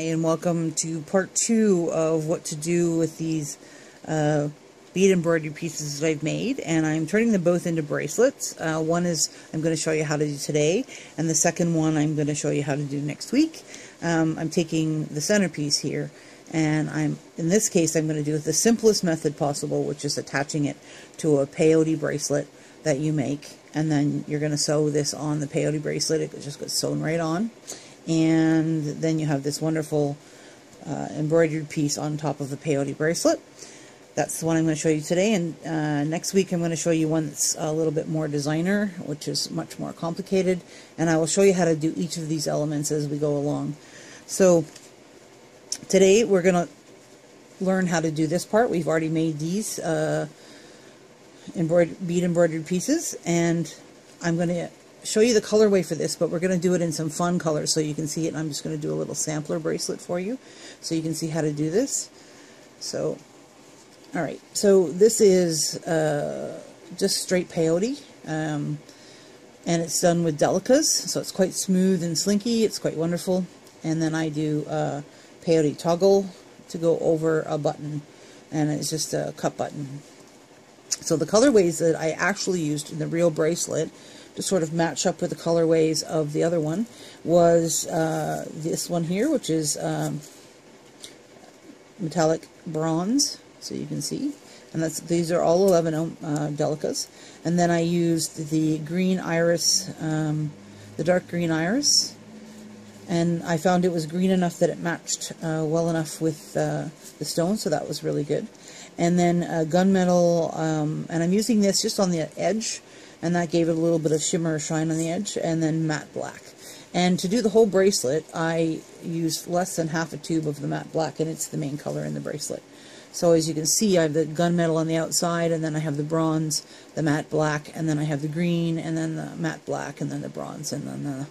Hi, and welcome to part two of what to do with these uh, bead embroidery pieces that I've made. And I'm turning them both into bracelets. Uh, one is I'm going to show you how to do today, and the second one I'm going to show you how to do next week. Um, I'm taking the centerpiece here, and I'm in this case I'm going to do it the simplest method possible, which is attaching it to a peyote bracelet that you make. And then you're going to sew this on the peyote bracelet. It just gets sewn right on and then you have this wonderful uh, embroidered piece on top of the peyote bracelet. That's the one I'm going to show you today, and uh, next week I'm going to show you one that's a little bit more designer, which is much more complicated, and I will show you how to do each of these elements as we go along. So today we're going to learn how to do this part. We've already made these uh, embroidered, bead embroidered pieces, and I'm going to show you the colorway for this, but we're going to do it in some fun colors so you can see it. I'm just going to do a little sampler bracelet for you so you can see how to do this. So, all right. So this is uh, just straight peyote. Um, and it's done with delicas, so it's quite smooth and slinky. It's quite wonderful. And then I do uh, peyote toggle to go over a button, and it's just a cut button. So the colorways that I actually used in the real bracelet to sort of match up with the colorways of the other one was uh, this one here, which is um, metallic bronze, so you can see. And that's these are all 11 uh, delicas. And then I used the green iris, um, the dark green iris, and I found it was green enough that it matched uh, well enough with uh, the stone, so that was really good. And then uh, gunmetal, um, and I'm using this just on the edge and that gave it a little bit of shimmer or shine on the edge, and then matte black. And to do the whole bracelet, I used less than half a tube of the matte black, and it's the main color in the bracelet. So as you can see, I have the gunmetal on the outside, and then I have the bronze, the matte black, and then I have the green, and then the matte black, and then the bronze, and then the,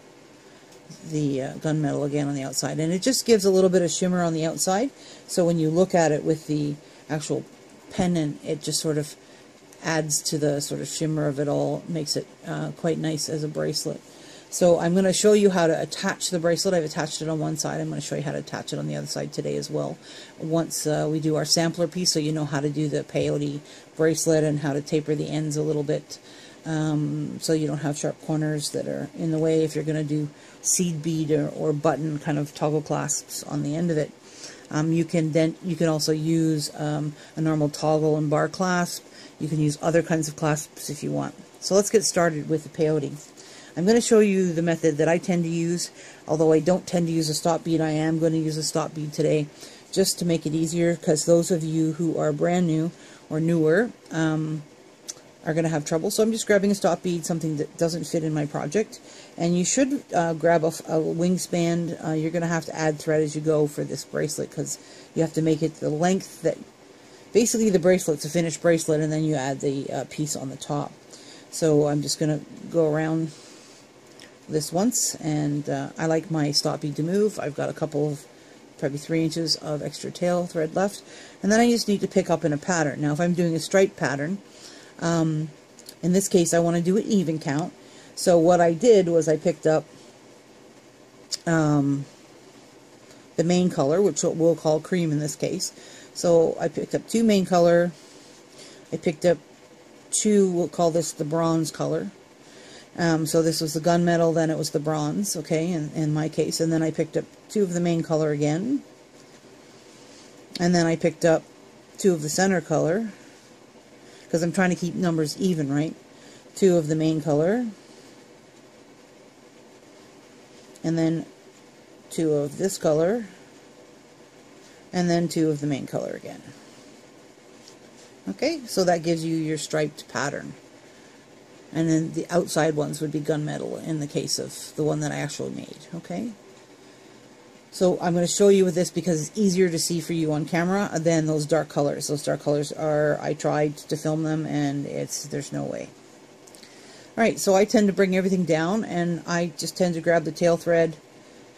the uh, gunmetal again on the outside. And it just gives a little bit of shimmer on the outside, so when you look at it with the actual pendant, it just sort of adds to the sort of shimmer of it all, makes it uh, quite nice as a bracelet. So I'm going to show you how to attach the bracelet. I've attached it on one side. I'm going to show you how to attach it on the other side today as well. Once uh, we do our sampler piece, so you know how to do the peyote bracelet and how to taper the ends a little bit um, so you don't have sharp corners that are in the way if you're going to do seed bead or, or button kind of toggle clasps on the end of it. Um, you can then you can also use um, a normal toggle and bar clasp you can use other kinds of clasps if you want. So let's get started with the peyote. I'm going to show you the method that I tend to use. Although I don't tend to use a stop bead, I am going to use a stop bead today just to make it easier because those of you who are brand new or newer um, are going to have trouble. So I'm just grabbing a stop bead, something that doesn't fit in my project. And you should uh, grab a, a wingspan. Uh, you're going to have to add thread as you go for this bracelet because you have to make it the length that basically the bracelet's a finished bracelet and then you add the uh, piece on the top. So I'm just going to go around this once and uh, I like my stop to move. I've got a couple of probably three inches of extra tail thread left and then I just need to pick up in a pattern. Now if I'm doing a stripe pattern um, in this case I want to do an even count so what I did was I picked up um, the main color which we'll call cream in this case so I picked up two main color. I picked up two, we'll call this the bronze color. Um, so this was the gunmetal, then it was the bronze, okay, in, in my case. And then I picked up two of the main color again. And then I picked up two of the center color, because I'm trying to keep numbers even, right? Two of the main color. And then two of this color and then two of the main color again. Okay, so that gives you your striped pattern. And then the outside ones would be gunmetal in the case of the one that I actually made, okay? So I'm going to show you with this because it's easier to see for you on camera than those dark colors. Those dark colors are, I tried to film them and it's, there's no way. Alright, so I tend to bring everything down and I just tend to grab the tail thread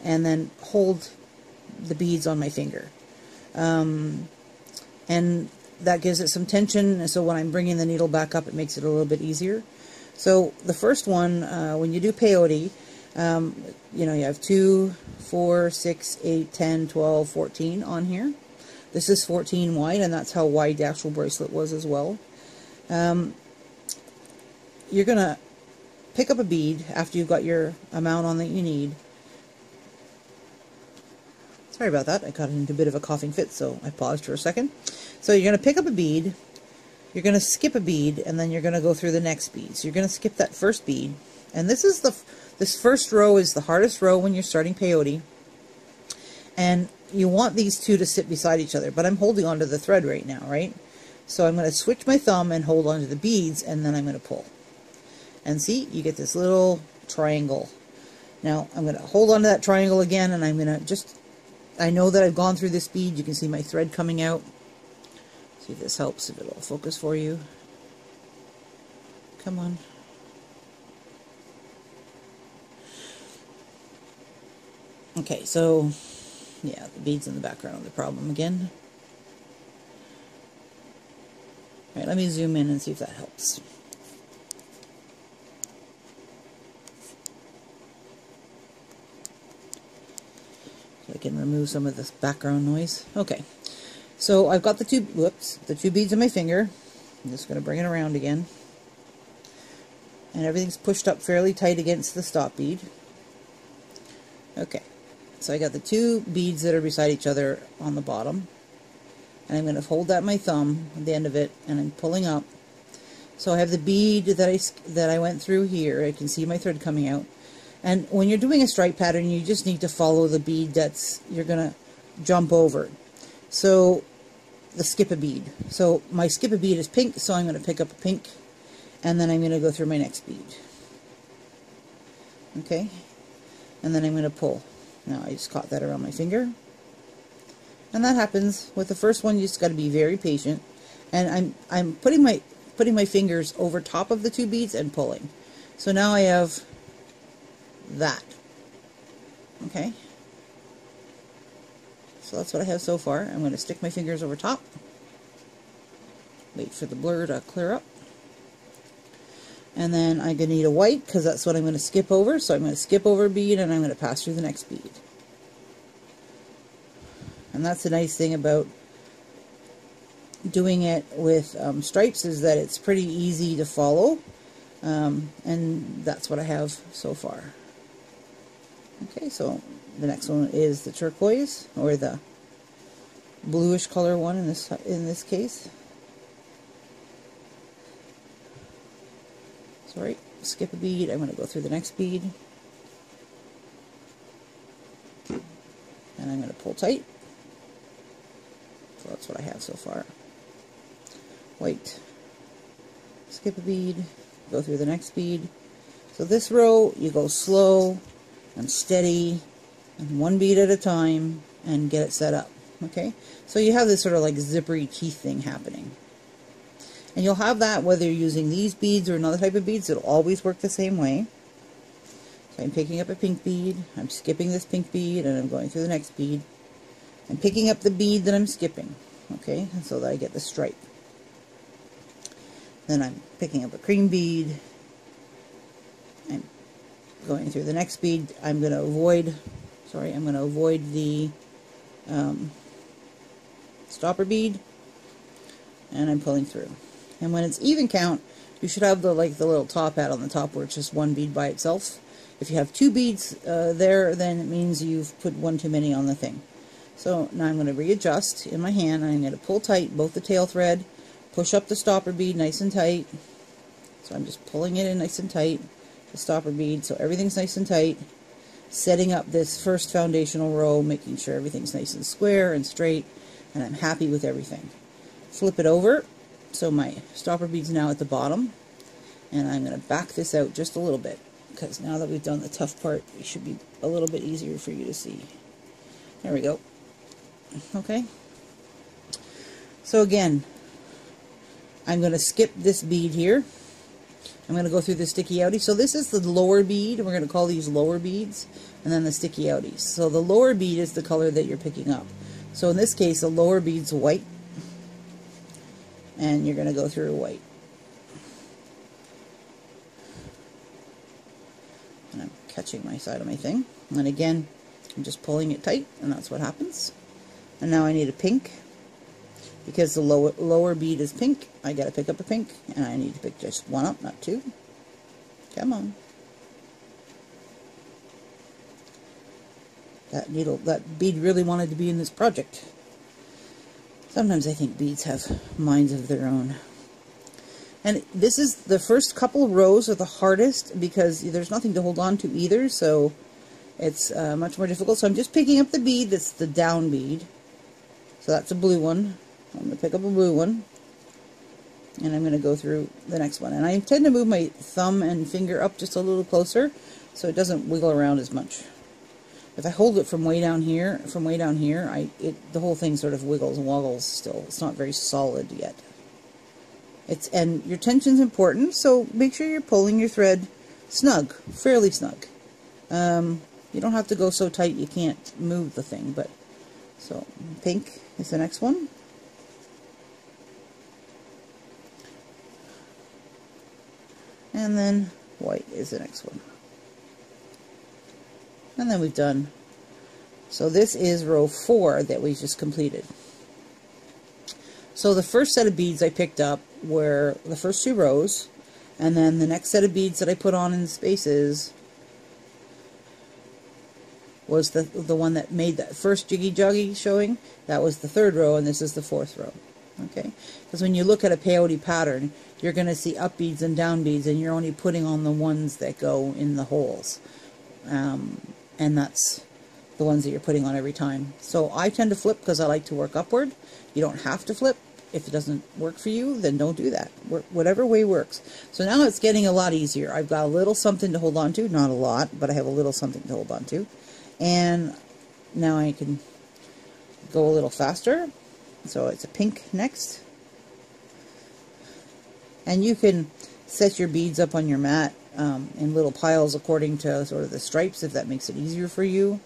and then hold the beads on my finger. Um, and that gives it some tension, and so when I'm bringing the needle back up, it makes it a little bit easier. So the first one, uh, when you do peyote, Um, you know, you have 2, 4, 6, 8, 10, 12, 14 on here. This is 14 wide, and that's how wide the actual bracelet was as well. Um, you're going to pick up a bead after you've got your amount on that you need. Sorry about that. I got into a bit of a coughing fit, so I paused for a second. So you're going to pick up a bead, you're going to skip a bead, and then you're going to go through the next bead. So you're going to skip that first bead. And this is the this first row is the hardest row when you're starting peyote. And you want these two to sit beside each other, but I'm holding onto the thread right now, right? So I'm going to switch my thumb and hold onto the beads, and then I'm going to pull. And see, you get this little triangle. Now, I'm going to hold onto that triangle again, and I'm going to just, I know that I've gone through this bead. You can see my thread coming out. See if this helps, if it'll focus for you. Come on. Okay, so yeah, the beads in the background are the problem again. Alright, let me zoom in and see if that helps. I can remove some of this background noise. Okay, so I've got the two, whoops, the two beads on my finger. I'm just going to bring it around again. And everything's pushed up fairly tight against the stop bead. Okay. So I got the two beads that are beside each other on the bottom. And I'm going to hold that my thumb at the end of it, and I'm pulling up. So I have the bead that I, that I went through here. I can see my thread coming out. And when you're doing a stripe pattern, you just need to follow the bead that's you're going to jump over. So the skip a bead. So my skip a bead is pink, so I'm going to pick up a pink, and then I'm going to go through my next bead. Okay? And then I'm going to pull. Now I just caught that around my finger. And that happens with the first one you just got to be very patient. And I'm I'm putting my putting my fingers over top of the two beads and pulling. So now I have that. Okay? So that's what I have so far. I'm going to stick my fingers over top. Wait for the blur to clear up. And then I'm going to need a white because that's what I'm going to skip over. So I'm going to skip over a bead and I'm going to pass through the next bead. And that's the nice thing about doing it with um, stripes is that it's pretty easy to follow. Um, and that's what I have so far. Okay, so the next one is the turquoise or the bluish color one in this in this case. Sorry, skip a bead. I'm going to go through the next bead. And I'm going to pull tight. So that's what I have so far. White. Skip a bead. Go through the next bead. So this row, you go slow and steady and one bead at a time and get it set up. Okay? So you have this sort of like zippery teeth thing happening. And you'll have that whether you're using these beads or another type of beads. It'll always work the same way. So I'm picking up a pink bead. I'm skipping this pink bead and I'm going through the next bead. I'm picking up the bead that I'm skipping. Okay, so that I get the stripe. Then I'm picking up a cream bead. Going through the next bead. I'm going to avoid, sorry, I'm going to avoid the um, stopper bead. And I'm pulling through. And when it's even count, you should have the like the little top hat on the top where it's just one bead by itself. If you have two beads uh, there, then it means you've put one too many on the thing. So now I'm going to readjust in my hand. I'm going to pull tight both the tail thread, push up the stopper bead nice and tight. So I'm just pulling it in nice and tight, the stopper bead, so everything's nice and tight. Setting up this first foundational row, making sure everything's nice and square and straight, and I'm happy with everything. Flip it over, so my stopper bead's now at the bottom. And I'm going to back this out just a little bit. Because now that we've done the tough part, it should be a little bit easier for you to see. There we go. Okay. So again, I'm going to skip this bead here. I'm going to go through the sticky outie. So this is the lower bead. We're going to call these lower beads. And then the sticky outies. So the lower bead is the color that you're picking up. So in this case, the lower bead's white and you're going to go through white. And I'm catching my side of my thing. And again, I'm just pulling it tight, and that's what happens. And now I need a pink. Because the lower, lower bead is pink, I gotta pick up a pink, and I need to pick just one up, not two. Come on. That needle, that bead really wanted to be in this project. Sometimes I think beads have minds of their own. And this is the first couple rows are the hardest because there's nothing to hold on to either, so it's uh, much more difficult. So I'm just picking up the bead that's the down bead. So that's a blue one. I'm going to pick up a blue one. And I'm going to go through the next one. And I tend to move my thumb and finger up just a little closer so it doesn't wiggle around as much. If I hold it from way down here, from way down here, I it the whole thing sort of wiggles and woggles still. It's not very solid yet. It's and your tension's important, so make sure you're pulling your thread snug, fairly snug. Um, you don't have to go so tight you can't move the thing, but so pink is the next one. And then white is the next one. And then we've done, so this is row four that we just completed. So the first set of beads I picked up were the first two rows, and then the next set of beads that I put on in spaces was the the one that made that first jiggy joggy showing. That was the third row, and this is the fourth row. Okay, because when you look at a peyote pattern, you're going to see up beads and down beads, and you're only putting on the ones that go in the holes. Um, and that's the ones that you're putting on every time. So I tend to flip because I like to work upward. You don't have to flip. If it doesn't work for you, then don't do that. Work, whatever way works. So now it's getting a lot easier. I've got a little something to hold on to. Not a lot, but I have a little something to hold on to. And now I can go a little faster. So it's a pink next. And you can set your beads up on your mat um, in little piles according to sort of the stripes if that makes it easier for you.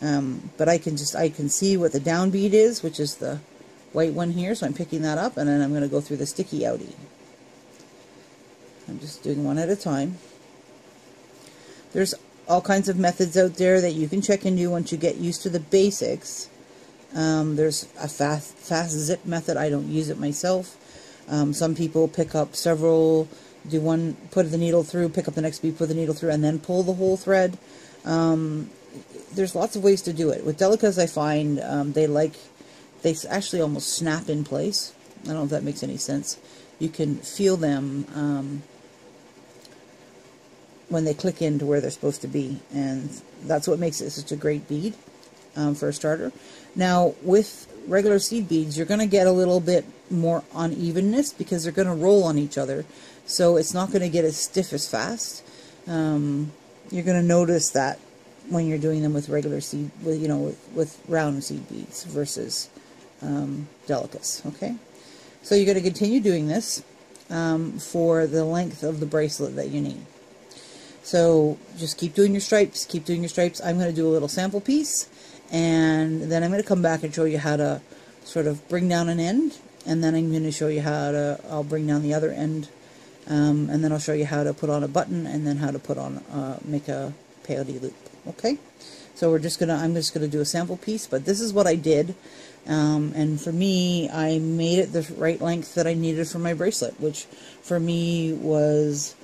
Um, but I can just, I can see what the down bead is, which is the white one here, so I'm picking that up, and then I'm going to go through the sticky outie. I'm just doing one at a time. There's all kinds of methods out there that you can check into once you get used to the basics. Um, there's a fast, fast zip method. I don't use it myself. Um, some people pick up several do one, put the needle through, pick up the next bead, put the needle through, and then pull the whole thread. Um, there's lots of ways to do it. With delicas, I find um, they like, they actually almost snap in place. I don't know if that makes any sense. You can feel them um, when they click into where they're supposed to be, and that's what makes it such a great bead um, for a starter. Now, with regular seed beads, you're going to get a little bit more unevenness because they're going to roll on each other. So it's not going to get as stiff as fast. Um, you're going to notice that when you're doing them with regular seed, with you know, with, with round seed beads versus um, delicas. Okay, so you're going to continue doing this um, for the length of the bracelet that you need. So just keep doing your stripes, keep doing your stripes. I'm going to do a little sample piece, and then I'm going to come back and show you how to sort of bring down an end, and then I'm going to show you how to, I'll bring down the other end um, and then I'll show you how to put on a button and then how to put on, uh, make a peyote loop. Okay? So we're just gonna, I'm just gonna do a sample piece, but this is what I did. Um, and for me, I made it the right length that I needed for my bracelet, which for me was,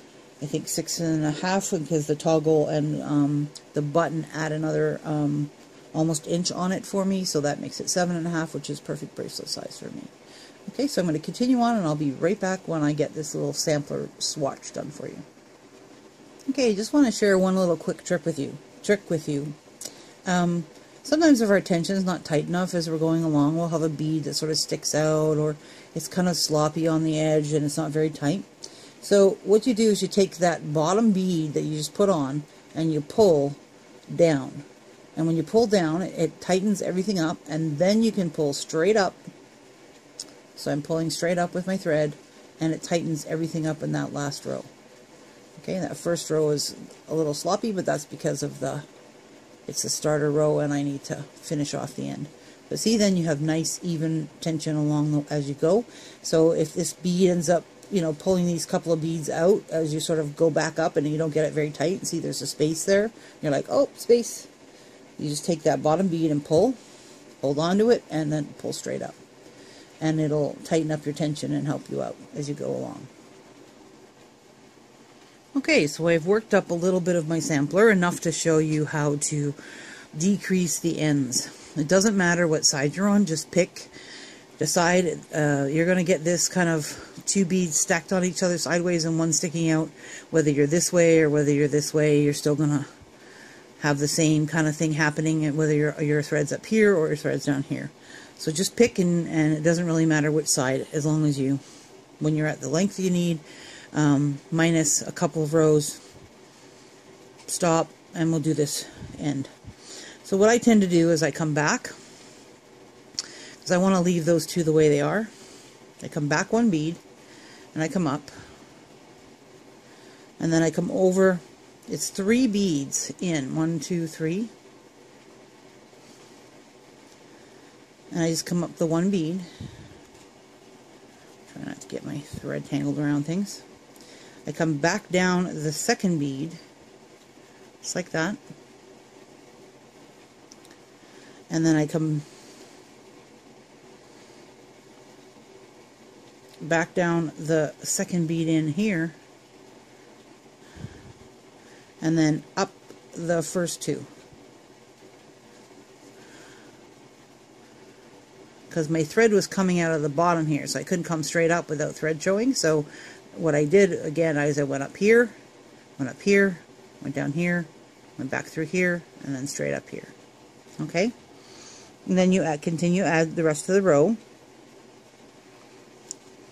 I think, six and a half because the toggle and um, the button add another um, almost inch on it for me, so that makes it seven and a half, which is perfect bracelet size for me. Okay, so I'm going to continue on and I'll be right back when I get this little sampler swatch done for you. Okay, I just want to share one little quick trick with you. Trick with you. Um, sometimes if our tension is not tight enough as we're going along, we'll have a bead that sort of sticks out or it's kind of sloppy on the edge and it's not very tight. So what you do is you take that bottom bead that you just put on and you pull down. And when you pull down, it tightens everything up and then you can pull straight up so I'm pulling straight up with my thread and it tightens everything up in that last row. Okay, that first row is a little sloppy, but that's because of the, it's the starter row and I need to finish off the end. But see, then you have nice even tension along the, as you go. So if this bead ends up you know, pulling these couple of beads out as you sort of go back up and you don't get it very tight. And see, there's a space there. You're like, oh, space. You just take that bottom bead and pull, hold on to it, and then pull straight up. And it'll tighten up your tension and help you out as you go along. Okay, so I've worked up a little bit of my sampler, enough to show you how to decrease the ends. It doesn't matter what side you're on, just pick, decide, uh, you're going to get this kind of two beads stacked on each other sideways and one sticking out. Whether you're this way or whether you're this way, you're still going to have the same kind of thing happening, whether your, your thread's up here or your thread's down here. So just pick, and, and it doesn't really matter which side, as long as you, when you're at the length you need, um, minus a couple of rows, stop, and we'll do this end. So what I tend to do is I come back, because I want to leave those two the way they are. I come back one bead, and I come up, and then I come over, it's three beads in, one, two, three, and I just come up the one bead, try not to get my thread tangled around things, I come back down the second bead, just like that. And then I come back down the second bead in here and then up the first two because my thread was coming out of the bottom here so I couldn't come straight up without thread showing so what I did again is I went up here, went up here, went down here, went back through here, and then straight up here. Okay? And then you add, continue add the rest of the row.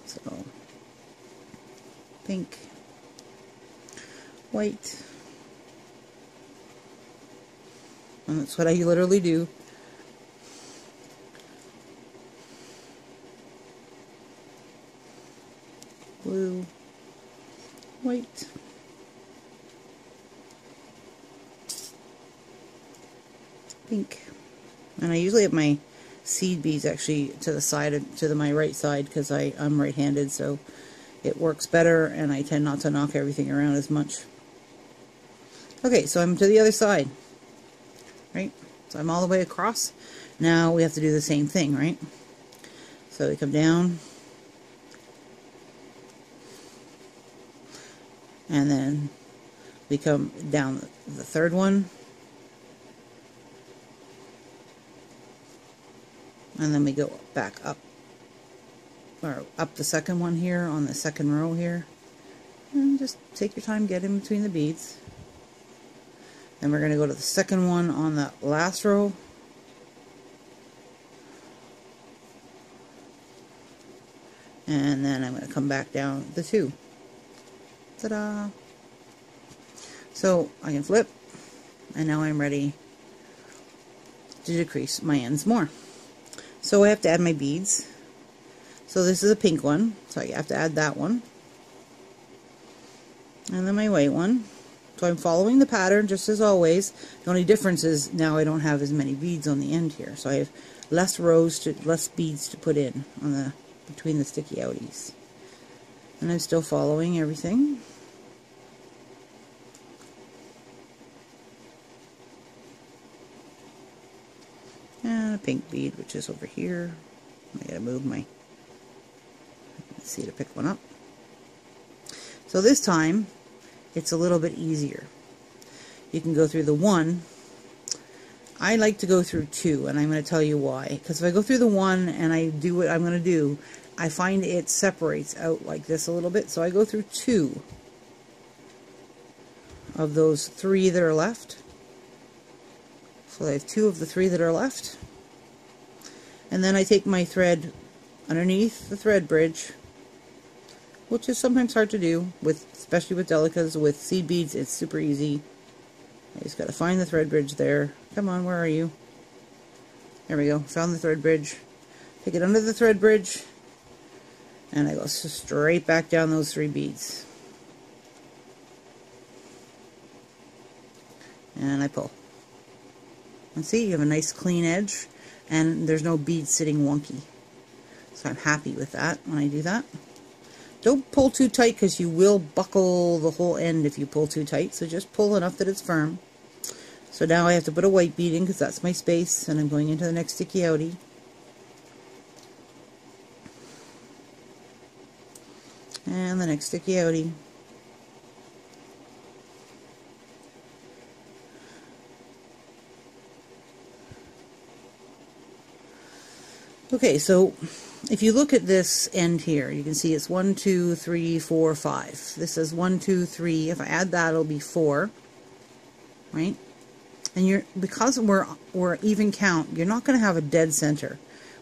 So, pink, white, and that's what I literally do. Blue, white. Pink. And I usually have my seed beads actually to the side, of, to the, my right side because I'm right-handed, so it works better and I tend not to knock everything around as much. Okay, so I'm to the other side, right? So I'm all the way across. Now we have to do the same thing, right? So we come down, and then we come down the third one and then we go back up or up the second one here on the second row here and just take your time get in between the beads then we're going to go to the second one on the last row and then I'm going to come back down the two Ta-da! So I can flip, and now I'm ready to decrease my ends more. So I have to add my beads. So this is a pink one, so I have to add that one. And then my white one. So I'm following the pattern just as always. The only difference is now I don't have as many beads on the end here. So I have less rows to less beads to put in on the between the sticky outies. And I'm still following everything. And a pink bead, which is over here. I gotta move my, see to pick one up. So this time, it's a little bit easier. You can go through the one. I like to go through two, and I'm going to tell you why. Because if I go through the one and I do what I'm going to do, I find it separates out like this a little bit. So I go through two of those three that are left. So I have two of the three that are left. And then I take my thread underneath the thread bridge, which is sometimes hard to do, with especially with delicas. With seed beads, it's super easy. I just got to find the thread bridge there. Come on, where are you? There we go. Found the thread bridge. Take it under the thread bridge, and I go straight back down those three beads. And I pull. And see, you have a nice clean edge, and there's no beads sitting wonky. So I'm happy with that when I do that. Don't pull too tight because you will buckle the whole end if you pull too tight. So just pull enough that it's firm. So now I have to put a white bead in because that's my space and I'm going into the next sticky outie. And the next sticky outie. Okay, so if you look at this end here, you can see it's 1, 2, 3, 4, 5. This is 1, 2, 3. If I add that, it'll be 4. Right? And you're because we're, we're even count, you're not going to have a dead center.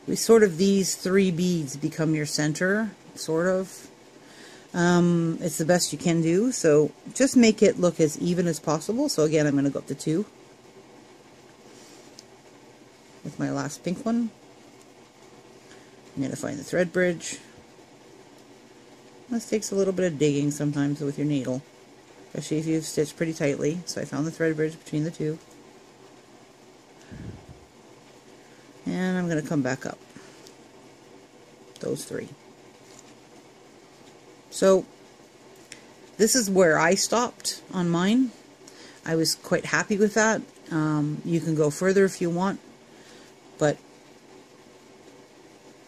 We sort of, these three beads become your center, sort of. Um, it's the best you can do, so just make it look as even as possible. So again, I'm going to go up to 2 with my last pink one. I'm going to find the thread bridge. This takes a little bit of digging sometimes with your needle, especially if you've stitched pretty tightly. So I found the thread bridge between the two. And I'm going to come back up. Those three. So this is where I stopped on mine. I was quite happy with that. Um, you can go further if you want, but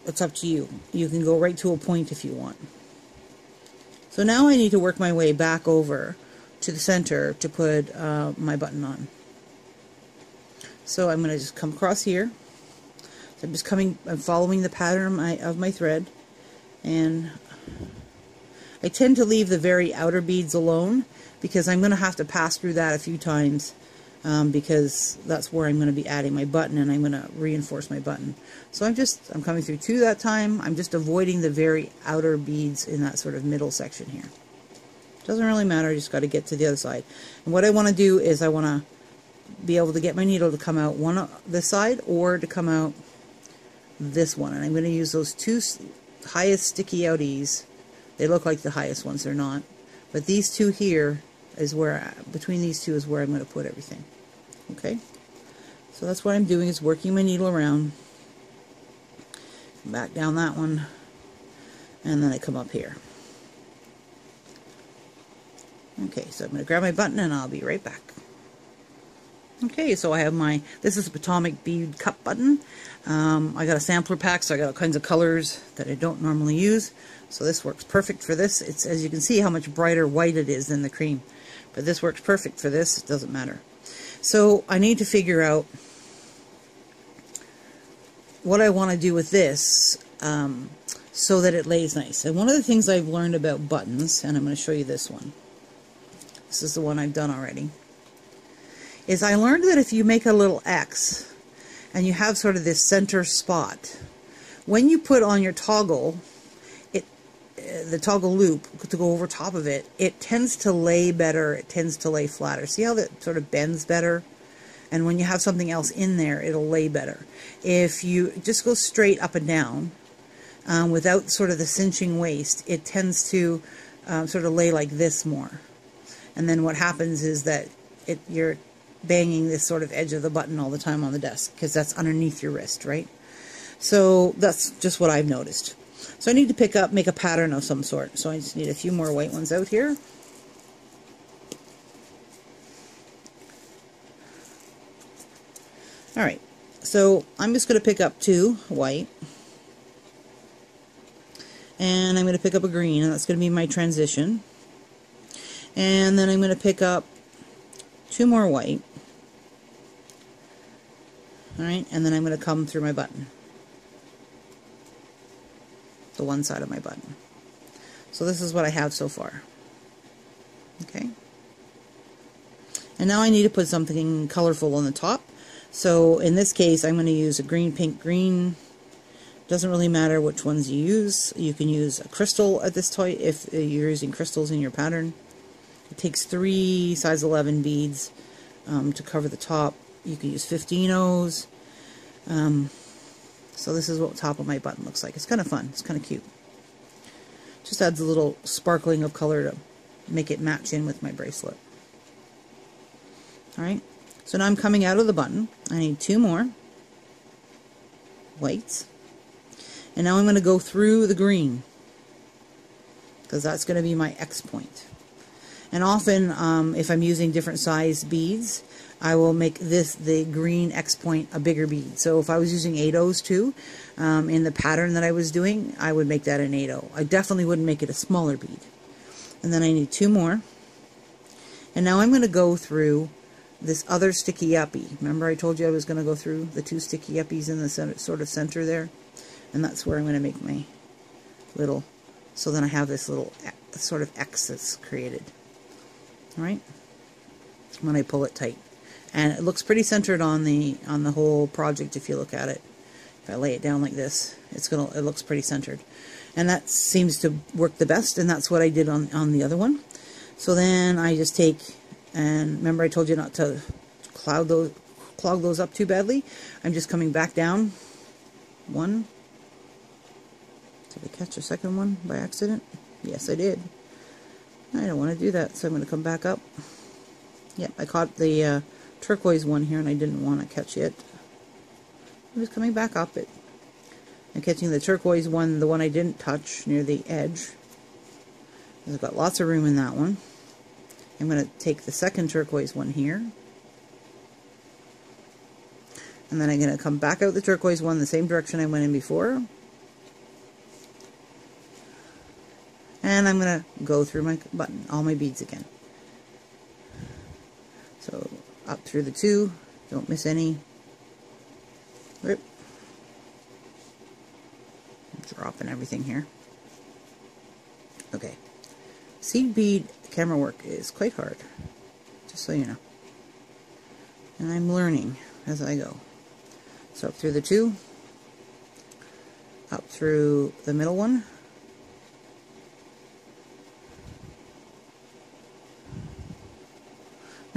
it's up to you. You can go right to a point if you want. So now I need to work my way back over to the center to put uh, my button on. So I'm going to just come across here. So I'm just coming, I'm following the pattern of my, of my thread. And I tend to leave the very outer beads alone because I'm going to have to pass through that a few times um, because that's where I'm going to be adding my button and I'm going to reinforce my button. So I'm just, I'm coming through two that time. I'm just avoiding the very outer beads in that sort of middle section here. Doesn't really matter, I just got to get to the other side. And what I want to do is I want to be able to get my needle to come out one of this side or to come out this one. And I'm going to use those two highest sticky outies. They look like the highest ones, they're not. But these two here is where, between these two is where I'm going to put everything. Okay? So that's what I'm doing is working my needle around. Back down that one. And then I come up here. Okay, so I'm going to grab my button and I'll be right back. Okay, so I have my, this is a Potomac bead cup button. Um, I got a sampler pack, so I got all kinds of colors that I don't normally use. So this works perfect for this. It's As you can see how much brighter white it is than the cream. But this works perfect for this. It doesn't matter. So I need to figure out what I want to do with this um, so that it lays nice. And one of the things I've learned about buttons, and I'm going to show you this one. This is the one I've done already. Is I learned that if you make a little X and you have sort of this center spot, when you put on your toggle, the toggle loop to go over top of it, it tends to lay better, it tends to lay flatter. See how that sort of bends better? And when you have something else in there, it'll lay better. If you just go straight up and down, um, without sort of the cinching waist, it tends to um, sort of lay like this more. And then what happens is that it, you're banging this sort of edge of the button all the time on the desk because that's underneath your wrist, right? So that's just what I've noticed. So I need to pick up, make a pattern of some sort. So I just need a few more white ones out here. Alright, so I'm just going to pick up two white. And I'm going to pick up a green, and that's going to be my transition. And then I'm going to pick up two more white. Alright, and then I'm going to come through my button the one side of my button. So this is what I have so far. Okay. And now I need to put something colorful on the top. So in this case, I'm going to use a green, pink, green. Doesn't really matter which ones you use. You can use a crystal at this toy if you're using crystals in your pattern. It takes three size 11 beads um, to cover the top. You can use 15 O's. Um, so this is what top of my button looks like. It's kind of fun. It's kind of cute. Just adds a little sparkling of color to make it match in with my bracelet. Alright, so now I'm coming out of the button. I need two more whites. And now I'm going to go through the green. because that's going to be my X point. And often, um, if I'm using different size beads, I will make this, the green X point, a bigger bead. So if I was using 8 O's too, um, in the pattern that I was doing, I would make that an 8 O. I definitely wouldn't make it a smaller bead. And then I need two more. And now I'm going to go through this other sticky uppy. Remember I told you I was going to go through the two sticky uppies in the center, sort of center there? And that's where I'm going to make my little, so then I have this little sort of X that's created. Alright? When I pull it tight. And it looks pretty centered on the on the whole project if you look at it. If I lay it down like this, it's gonna it looks pretty centered. And that seems to work the best, and that's what I did on, on the other one. So then I just take, and remember I told you not to cloud those, clog those up too badly. I'm just coming back down. One. Did I catch a second one by accident? Yes, I did. I don't want to do that, so I'm going to come back up. Yep, I caught the uh, turquoise one here, and I didn't want to catch it. I'm just coming back up it. I'm catching the turquoise one, the one I didn't touch near the edge. I've got lots of room in that one. I'm going to take the second turquoise one here. And then I'm going to come back out the turquoise one the same direction I went in before. And I'm going to go through my button, all my beads again. So up through the two, don't miss any. Rip. dropping everything here. Okay. Seed bead camera work is quite hard, just so you know. And I'm learning as I go. So up through the two, up through the middle one,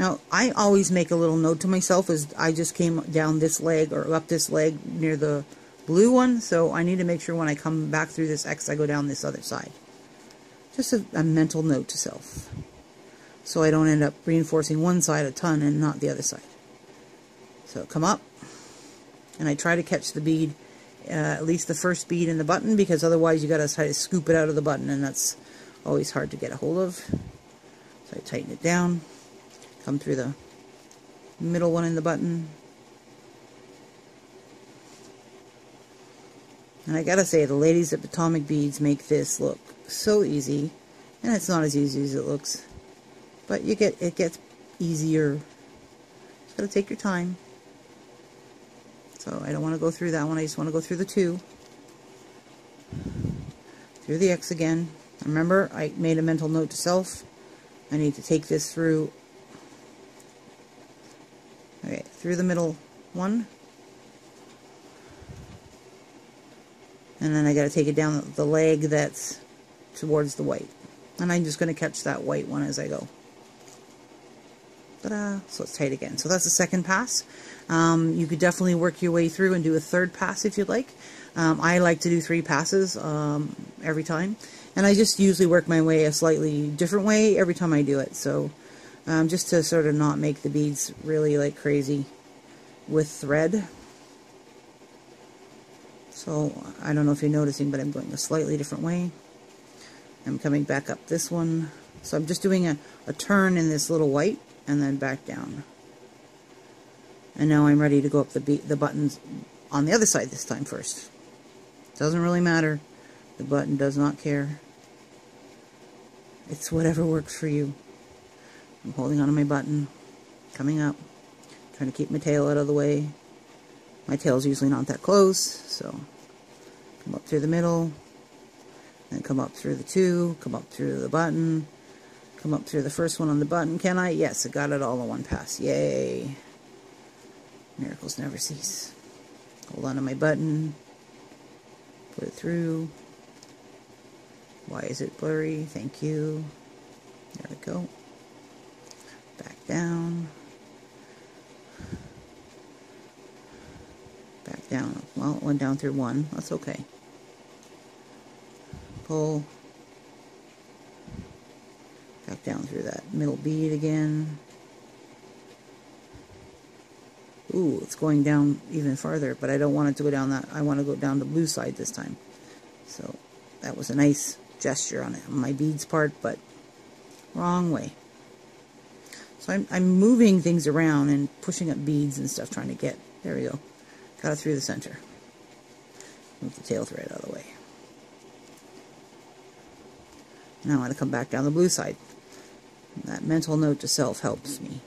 Now, I always make a little note to myself as I just came down this leg or up this leg near the blue one, so I need to make sure when I come back through this X, I go down this other side. Just a, a mental note to self. So I don't end up reinforcing one side a ton and not the other side. So come up, and I try to catch the bead, uh, at least the first bead in the button, because otherwise you got to try to scoop it out of the button, and that's always hard to get a hold of. So I tighten it down come through the middle one in the button. And I gotta say, the ladies at Potomac Beads make this look so easy. And it's not as easy as it looks. But you get it gets easier. Just gotta take your time. So I don't want to go through that one. I just want to go through the two. Through the X again. Remember, I made a mental note to self. I need to take this through Okay, through the middle one. And then I got to take it down the leg that's towards the white. And I'm just going to catch that white one as I go. Ta-da! So it's tight again. So that's the second pass. Um, you could definitely work your way through and do a third pass if you'd like. Um, I like to do three passes um, every time. And I just usually work my way a slightly different way every time I do it. So um, just to sort of not make the beads really like crazy with thread. So I don't know if you're noticing, but I'm going a slightly different way. I'm coming back up this one. So I'm just doing a, a turn in this little white and then back down. And now I'm ready to go up the, the buttons on the other side this time first. Doesn't really matter. The button does not care. It's whatever works for you. I'm holding onto my button, coming up, trying to keep my tail out of the way. My tail's usually not that close, so come up through the middle, then come up through the two, come up through the button, come up through the first one on the button. Can I? Yes, I got it all in one pass. Yay. Miracles never cease. Hold on to my button, put it through. Why is it blurry? Thank you. There we go down, back down. Well, it went down through one. That's okay. Pull, back down through that middle bead again. Ooh, it's going down even farther, but I don't want it to go down that. I want to go down the blue side this time. So that was a nice gesture on on my beads part, but wrong way. So I'm, I'm moving things around and pushing up beads and stuff, trying to get, there we go, got it through the center. Move the tail thread out of the way. Now I want to come back down the blue side. That mental note to self helps me.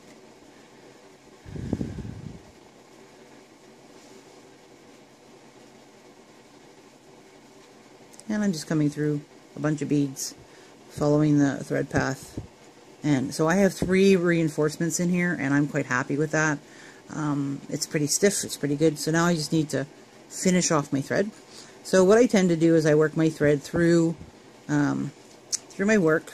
And I'm just coming through a bunch of beads, following the thread path. And so I have three reinforcements in here, and I'm quite happy with that. Um, it's pretty stiff, it's pretty good. So now I just need to finish off my thread. So what I tend to do is I work my thread through um, through my work.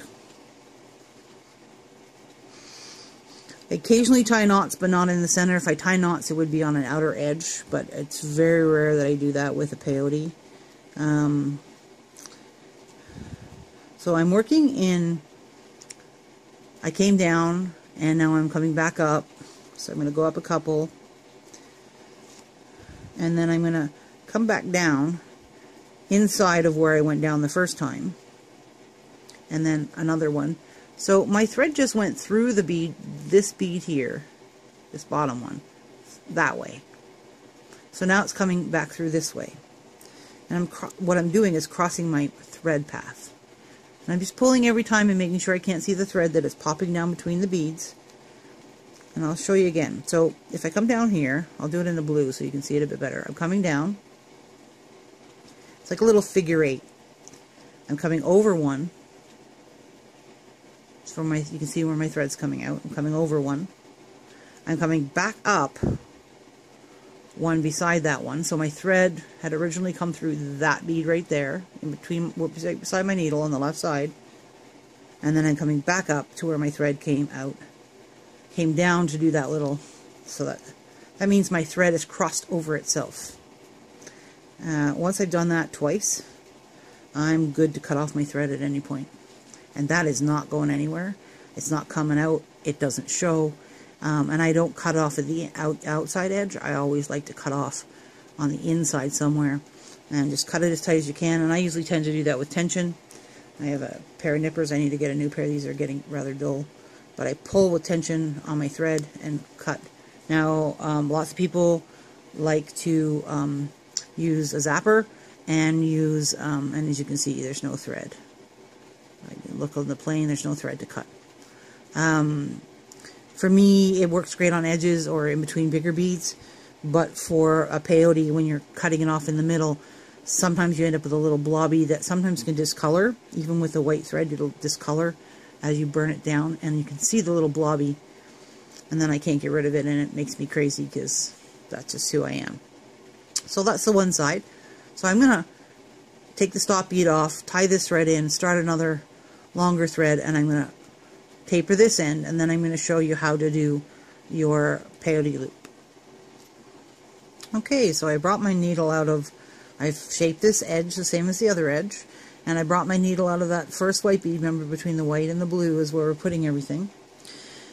I occasionally tie knots, but not in the center. If I tie knots, it would be on an outer edge, but it's very rare that I do that with a peyote. Um, so I'm working in, I came down, and now I'm coming back up. So I'm going to go up a couple, and then I'm going to come back down inside of where I went down the first time and then another one. So my thread just went through the bead, this bead here, this bottom one, that way. So now it's coming back through this way. And I'm what I'm doing is crossing my thread path. And I'm just pulling every time and making sure I can't see the thread that is popping down between the beads. And I'll show you again. So if I come down here, I'll do it in the blue so you can see it a bit better. I'm coming down. It's like a little figure eight. I'm coming over one It's from my, you can see where my thread's coming out. I'm coming over one. I'm coming back up one beside that one. So my thread had originally come through that bead right there, in between, beside my needle on the left side. And then I'm coming back up to where my thread came out, came down to do that little, so that, that means my thread is crossed over itself. Uh, once I've done that twice, I'm good to cut off my thread at any point and that is not going anywhere. It's not coming out. It doesn't show. Um, and I don't cut off at the out, outside edge. I always like to cut off on the inside somewhere. And just cut it as tight as you can. And I usually tend to do that with tension. I have a pair of nippers. I need to get a new pair. These are getting rather dull. But I pull with tension on my thread and cut. Now, um, lots of people like to um, use a zapper and use, um, and as you can see, there's no thread. Look on the plane, there's no thread to cut. Um, for me, it works great on edges or in between bigger beads, but for a peyote, when you're cutting it off in the middle, sometimes you end up with a little blobby that sometimes can discolor. Even with the white thread, it'll discolor as you burn it down, and you can see the little blobby, and then I can't get rid of it, and it makes me crazy because that's just who I am. So that's the one side. So I'm going to take the stop bead off, tie this thread in, start another longer thread and I'm going to taper this end and then I'm going to show you how to do your peyote loop. Okay, so I brought my needle out of, I've shaped this edge the same as the other edge, and I brought my needle out of that first white bead, remember between the white and the blue is where we're putting everything.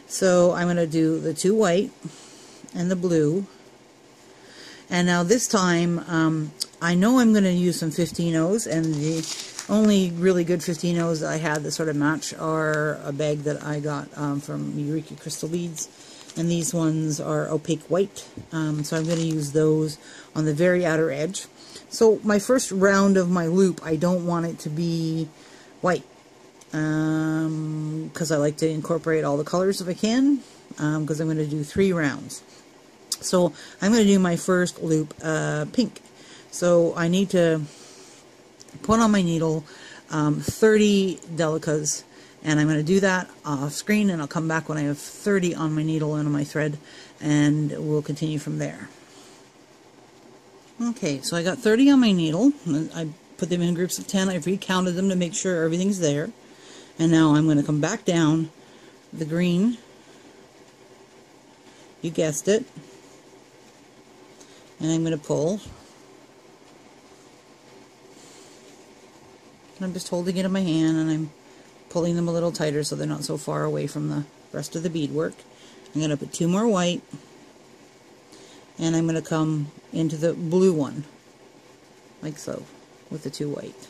So I'm going to do the two white and the blue, and now this time, um, I know I'm going to use some 15 O's, and the only really good 15-0s I had that sort of match are a bag that I got um, from Eureka Crystal Beads. And these ones are opaque white. Um, so I'm going to use those on the very outer edge. So my first round of my loop, I don't want it to be white. Because um, I like to incorporate all the colors if I can. Because um, I'm going to do three rounds. So I'm going to do my first loop uh, pink. So I need to put on my needle um, 30 delicas and I'm going to do that off screen and I'll come back when I have 30 on my needle and on my thread and we'll continue from there. Okay, so I got 30 on my needle. I put them in groups of 10. I've recounted them to make sure everything's there. And now I'm going to come back down the green. You guessed it. And I'm going to pull I'm just holding it in my hand and I'm pulling them a little tighter so they're not so far away from the rest of the beadwork. I'm going to put two more white and I'm going to come into the blue one like so with the two white.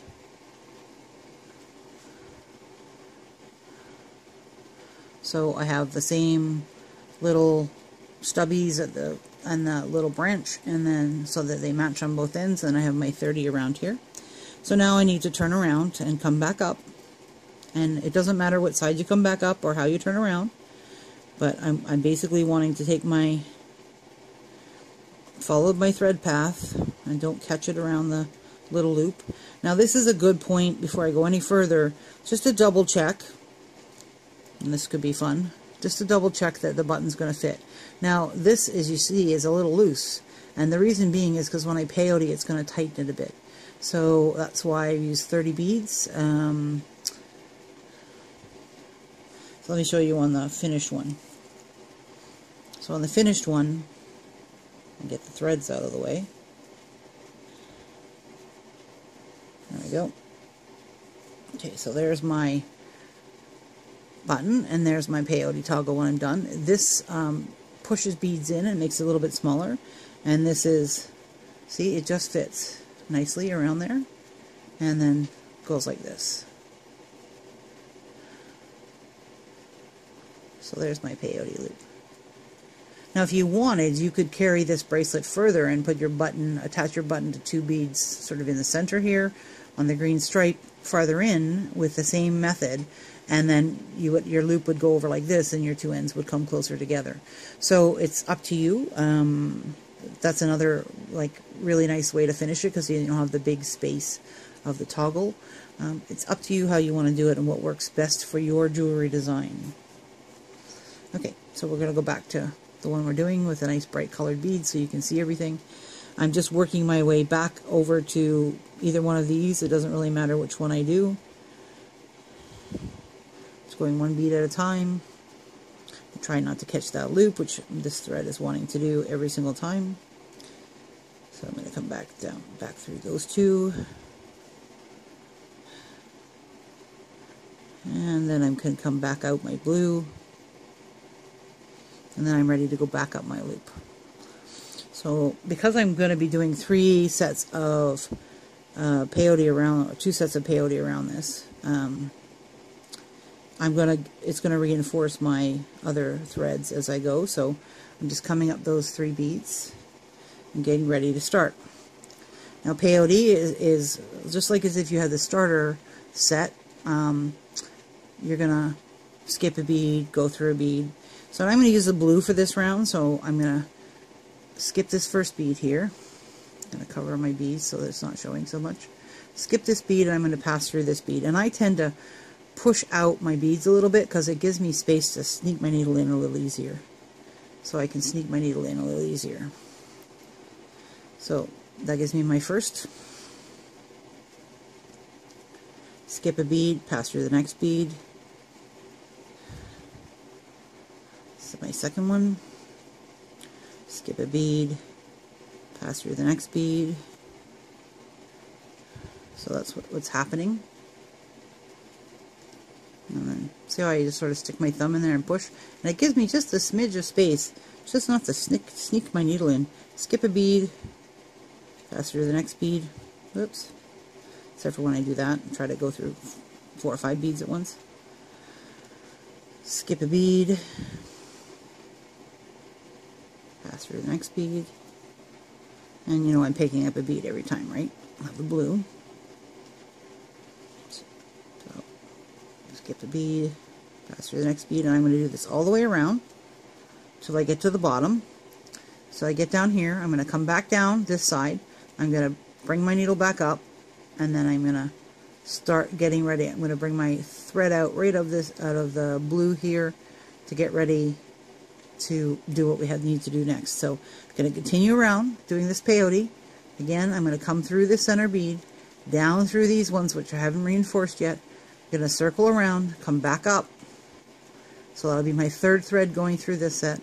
So I have the same little stubbies at the and the little branch and then so that they match on both ends and I have my 30 around here. So now I need to turn around and come back up and it doesn't matter what side you come back up or how you turn around but I'm, I'm basically wanting to take my follow my thread path and don't catch it around the little loop. Now this is a good point before I go any further just to double check and this could be fun just to double check that the button's going to fit. Now this as you see is a little loose and the reason being is because when I peyote it's going to tighten it a bit. So that's why I use 30 beads. Um, so let me show you on the finished one. So on the finished one, get the threads out of the way. There we go. Okay, so there's my button, and there's my peyote toggle when I'm done. This um, pushes beads in and makes it a little bit smaller, and this is, see, it just fits nicely around there, and then goes like this. So there's my peyote loop. Now if you wanted, you could carry this bracelet further and put your button, attach your button to two beads sort of in the center here on the green stripe farther in with the same method and then you would, your loop would go over like this and your two ends would come closer together. So it's up to you. Um, that's another like really nice way to finish it because you don't have the big space of the toggle. Um, it's up to you how you want to do it and what works best for your jewelry design. Okay, so we're going to go back to the one we're doing with a nice bright colored bead so you can see everything. I'm just working my way back over to either one of these. It doesn't really matter which one I do. Just going one bead at a time. Try not to catch that loop, which this thread is wanting to do every single time. So I'm going to come back down, back through those two. And then I'm going to come back out my blue and then I'm ready to go back up my loop. So because I'm going to be doing three sets of uh, peyote around, or two sets of peyote around this, um, I'm going to, it's going to reinforce my other threads as I go. So I'm just coming up those three beads and getting ready to start. Now peyote is, is just like as if you had the starter set, um, you're going to skip a bead, go through a bead, so I'm going to use the blue for this round, so I'm going to skip this first bead here. I'm going to cover my beads so that it's not showing so much. Skip this bead and I'm going to pass through this bead. And I tend to push out my beads a little bit because it gives me space to sneak my needle in a little easier. So I can sneak my needle in a little easier. So that gives me my first. Skip a bead, pass through the next bead, So my second one, skip a bead, pass through the next bead. So that's what, what's happening. And then see oh, how I just sort of stick my thumb in there and push. And it gives me just a smidge of space, just not to sneak, sneak my needle in. Skip a bead, pass through the next bead. Whoops. Except for when I do that and try to go through four or five beads at once. Skip a bead, pass through the next bead. And you know I'm picking up a bead every time, right? i have the blue. So, skip the bead, pass through the next bead, and I'm going to do this all the way around till I get to the bottom. So I get down here, I'm going to come back down this side, I'm going to bring my needle back up, and then I'm going to start getting ready. I'm going to bring my thread out right of this out of the blue here to get ready to do what we have need to do next. So I'm going to continue around doing this peyote. Again, I'm going to come through the center bead, down through these ones which I haven't reinforced yet. I'm going to circle around, come back up. So that'll be my third thread going through this set,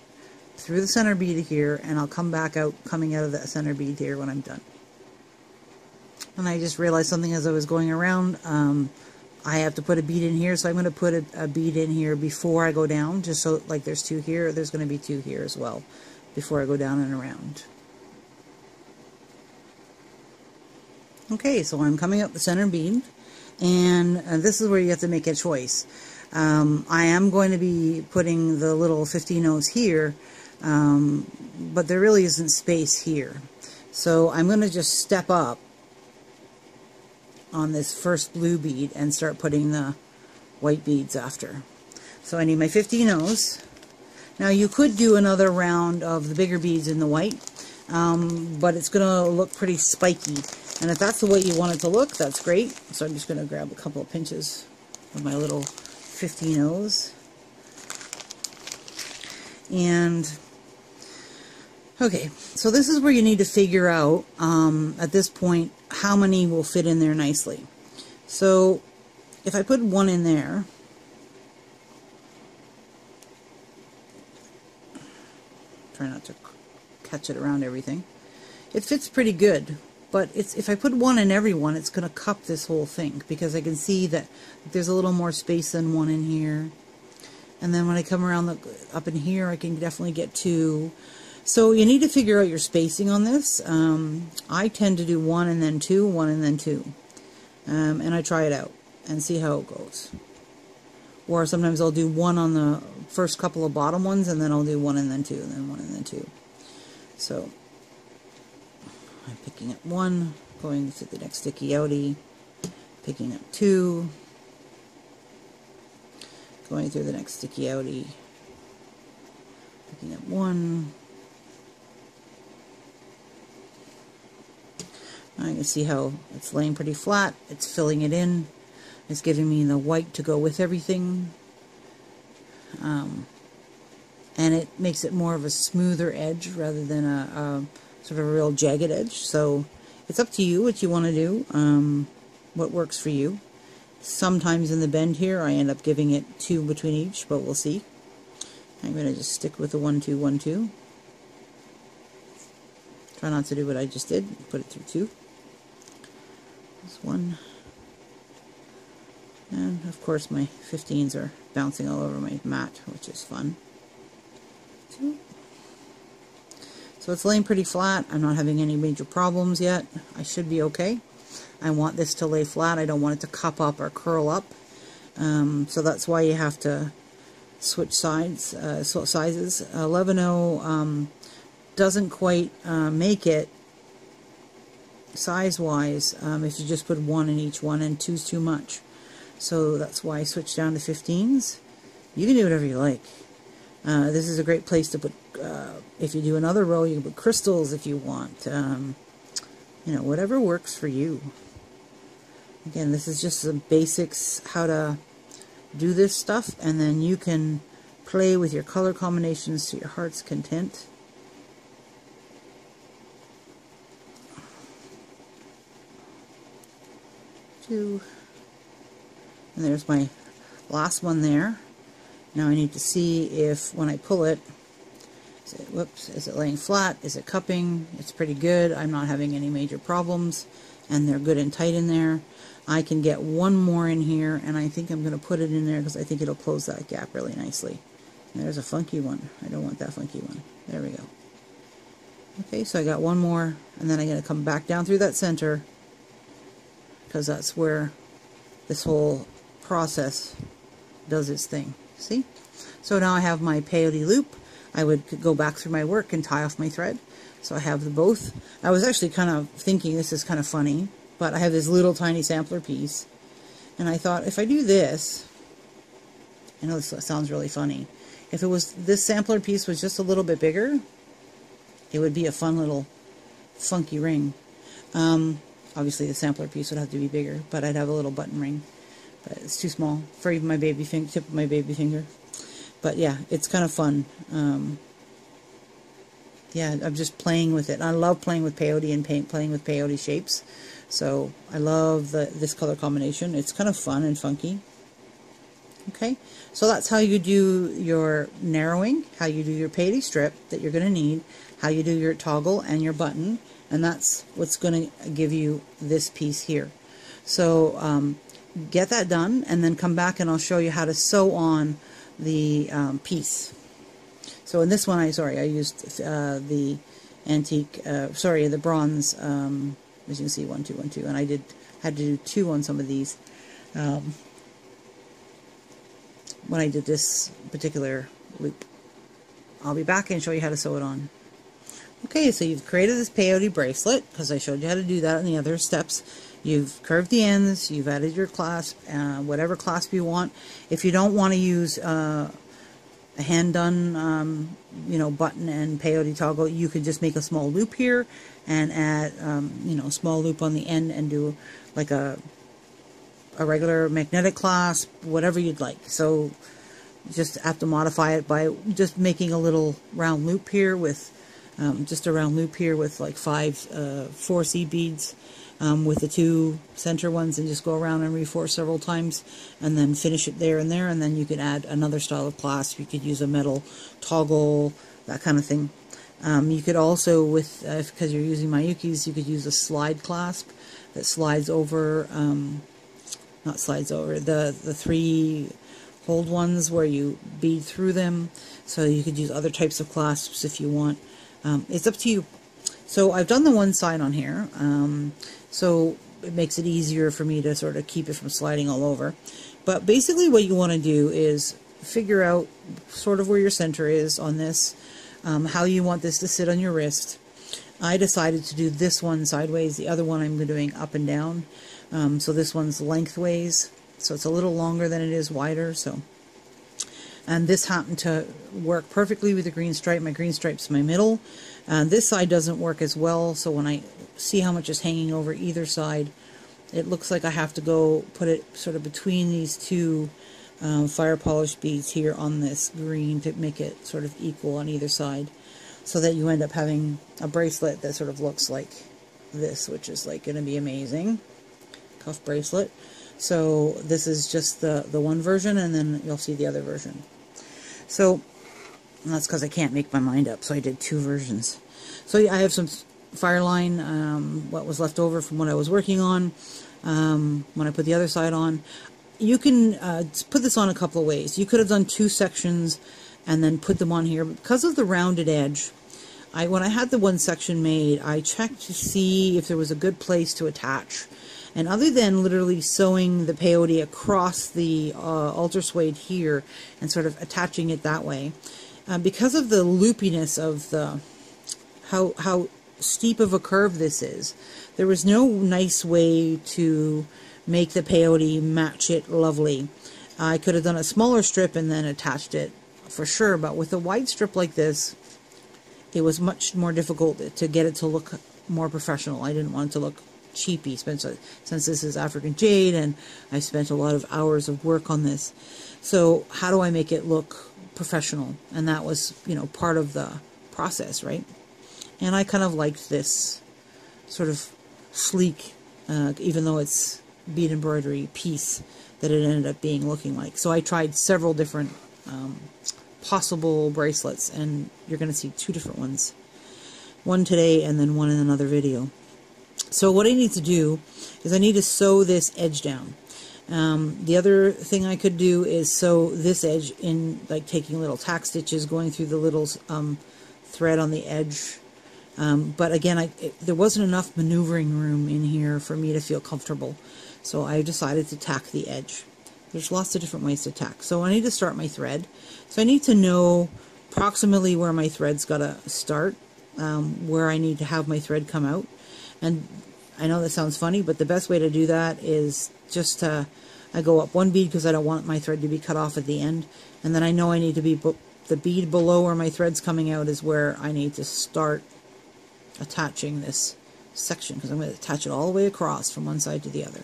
through the center bead here, and I'll come back out, coming out of that center bead here when I'm done. And I just realized something as I was going around. Um, I have to put a bead in here, so I'm going to put a, a, bead in here before I go down, just so, like there's two here, there's going to be two here as well, before I go down and around. Okay, so I'm coming up the center bead, and uh, this is where you have to make a choice. Um, I am going to be putting the little 15 O's here, um, but there really isn't space here. So I'm going to just step up on this first blue bead and start putting the white beads after. So I need my 15 O's. Now you could do another round of the bigger beads in the white, um, but it's going to look pretty spiky. And if that's the way you want it to look, that's great. So I'm just going to grab a couple of pinches of my little 15 O's. And, okay, so this is where you need to figure out, um, at this point, how many will fit in there nicely. So, if I put one in there, try not to catch it around everything. It fits pretty good, but it's if I put one in every one, it's going to cup this whole thing because I can see that there's a little more space than one in here. And then when I come around the, up in here, I can definitely get two. So you need to figure out your spacing on this. Um, I tend to do one and then two, one and then two. Um, and I try it out and see how it goes. Or sometimes I'll do one on the first couple of bottom ones, and then I'll do one and then two, and then one and then two. So I'm picking up one, going to the next sticky outie, picking up two, going through the next sticky outie, picking up one. I can see how it's laying pretty flat. It's filling it in. It's giving me the white to go with everything. Um, and it makes it more of a smoother edge rather than a, a, sort of a real jagged edge. So it's up to you what you want to do, um, what works for you. Sometimes in the bend here I end up giving it two between each, but we'll see. I'm going to just stick with the one, two, one, two. Try not to do what I just did, put it through two. This one. And of course my 15s are bouncing all over my mat, which is fun. Two. So it's laying pretty flat. I'm not having any major problems yet. I should be okay. I want this to lay flat. I don't want it to cup up or curl up. Um, so that's why you have to switch sides, uh, sizes. 11.0 um, doesn't quite uh, make it size-wise um, if you just put one in each one and two's too much. So that's why I switched down to 15s. You can do whatever you like. Uh, this is a great place to put, uh, if you do another row, you can put crystals if you want. Um, you know, whatever works for you. Again, this is just the basics, how to do this stuff, and then you can play with your color combinations to your heart's content. Two. And there's my last one there. Now I need to see if when I pull it, is it, whoops, is it laying flat? Is it cupping? It's pretty good. I'm not having any major problems and they're good and tight in there. I can get one more in here and I think I'm going to put it in there because I think it'll close that gap really nicely. And there's a funky one. I don't want that funky one. There we go. Okay, so I got one more and then I'm going to come back down through that center because that's where this whole process does its thing. See? So now I have my peyote loop. I would go back through my work and tie off my thread. So I have the both. I was actually kind of thinking this is kind of funny, but I have this little tiny sampler piece. And I thought, if I do this, I know this sounds really funny. If it was, this sampler piece was just a little bit bigger, it would be a fun little funky ring. Um, obviously the sampler piece would have to be bigger, but I'd have a little button ring but it's too small for even my baby finger, tip of my baby finger. But yeah, it's kind of fun. Um, yeah, I'm just playing with it. I love playing with peyote and paint, playing with peyote shapes. So I love the, this color combination. It's kind of fun and funky. Okay, so that's how you do your narrowing, how you do your peyote strip that you're going to need, how you do your toggle and your button, and that's what's going to give you this piece here. So um, get that done and then come back and I'll show you how to sew on the um, piece. So in this one, I sorry, I used uh, the antique, uh, sorry, the bronze, um, as you can see, one, two, one, two, and I did had to do two on some of these. Um, when I did this particular loop. I'll be back and show you how to sew it on. Okay, so you've created this peyote bracelet, because I showed you how to do that in the other steps. You've curved the ends, you've added your clasp, uh, whatever clasp you want. If you don't want to use uh, a hand-done, um, you know, button and peyote toggle, you could just make a small loop here and add, um, you know, small loop on the end and do like a a regular magnetic clasp, whatever you'd like. So just have to modify it by just making a little round loop here with um, just a round loop here with like five uh, four seed beads um, with the two center ones and just go around and reinforce several times and then finish it there and there and then you could add another style of clasp. You could use a metal toggle, that kind of thing. Um, you could also, with uh, because you're using Miyukis, you could use a slide clasp that slides over, um, not slides over, the, the three hold ones where you bead through them. So you could use other types of clasps if you want. Um, it's up to you. So I've done the one side on here. Um, so it makes it easier for me to sort of keep it from sliding all over. But basically what you want to do is figure out sort of where your center is on this, um, how you want this to sit on your wrist. I decided to do this one sideways, the other one I'm doing up and down. Um, so this one's lengthways, so it's a little longer than it is wider. So, And this happened to work perfectly with the green stripe. My green stripe's my middle. Uh, this side doesn't work as well, so when I see how much is hanging over either side, it looks like I have to go put it sort of between these two um, fire polish beads here on this green to make it sort of equal on either side so that you end up having a bracelet that sort of looks like this, which is like going to be amazing. Cuff bracelet. So this is just the, the one version, and then you'll see the other version. So that's because I can't make my mind up, so I did two versions. So yeah, I have some Fireline, um, what was left over from what I was working on um, when I put the other side on. You can uh, put this on a couple of ways. You could have done two sections and then put them on here. Because of the rounded edge, I when I had the one section made, I checked to see if there was a good place to attach. And other than literally sewing the peyote across the uh, Ultrasuede here and sort of attaching it that way, uh, because of the loopiness of the how how steep of a curve this is, there was no nice way to make the peyote match it lovely. I could have done a smaller strip and then attached it for sure, but with a wide strip like this, it was much more difficult to get it to look more professional. I didn't want it to look cheapy, since, since this is African jade and I spent a lot of hours of work on this. So how do I make it look professional? And that was, you know, part of the process, right? And I kind of liked this sort of sleek, uh, even though it's bead embroidery piece that it ended up being looking like. So I tried several different um, possible bracelets, and you're going to see two different ones. One today and then one in another video. So what I need to do is I need to sew this edge down. Um, the other thing I could do is sew this edge in, like taking little tack stitches, going through the little um, thread on the edge. Um, but again, I, it, there wasn't enough maneuvering room in here for me to feel comfortable. So I decided to tack the edge. There's lots of different ways to tack. So I need to start my thread. So I need to know approximately where my thread's got to start, um, where I need to have my thread come out. And I know that sounds funny, but the best way to do that is just to, I go up one bead because I don't want my thread to be cut off at the end. And then I know I need to be, the bead below where my thread's coming out is where I need to start attaching this section because I'm going to attach it all the way across from one side to the other.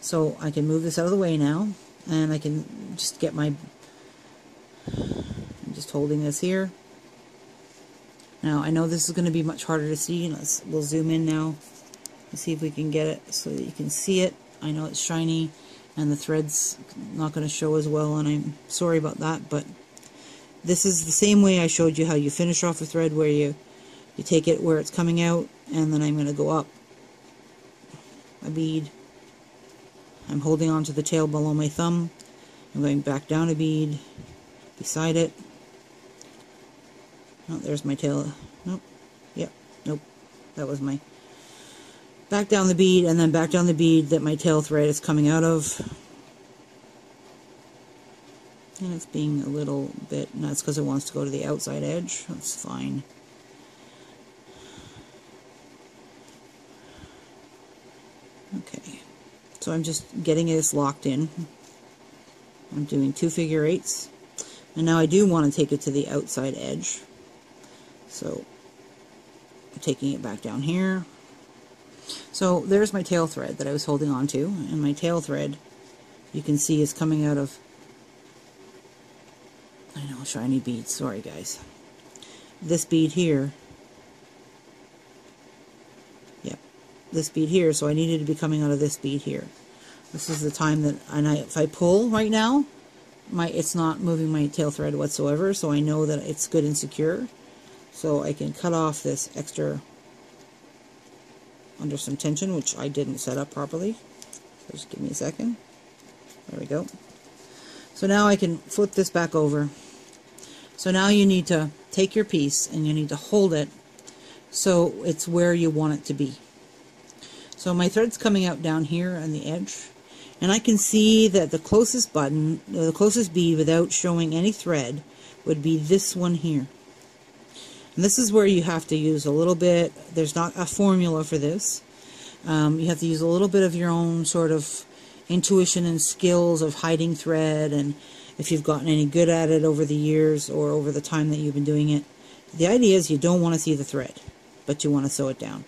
So I can move this out of the way now and I can just get my I'm just holding this here. Now I know this is going to be much harder to see. Let's we'll zoom in now and see if we can get it so that you can see it. I know it's shiny and the threads not going to show as well and I'm sorry about that but this is the same way I showed you how you finish off a thread where you you take it where it's coming out and then I'm going to go up a bead I'm holding on to the tail below my thumb. I'm going back down a bead beside it. Oh, there's my tail. Nope. Yep. Nope. That was my... Back down the bead, and then back down the bead that my tail thread is coming out of. And it's being a little bit, nuts because it wants to go to the outside edge. That's fine. Okay, so I'm just getting this locked in. I'm doing two figure eights. And now I do want to take it to the outside edge. So I'm taking it back down here. So there's my tail thread that I was holding on to. And my tail thread, you can see, is coming out of, I know, shiny beads. Sorry, guys. This bead here. This bead here. So I needed to be coming out of this bead here. This is the time that, and I, if I pull right now, my it's not moving my tail thread whatsoever, so I know that it's good and secure. So I can cut off this extra under some tension, which I didn't set up properly. So just give me a second. There we go. So now I can flip this back over. So now you need to take your piece and you need to hold it so it's where you want it to be. So my thread's coming out down here on the edge and I can see that the closest button, the closest bead without showing any thread would be this one here. And this is where you have to use a little bit, there's not a formula for this. Um, you have to use a little bit of your own sort of intuition and skills of hiding thread and if you've gotten any good at it over the years or over the time that you've been doing it. The idea is you don't want to see the thread, but you want to sew it down.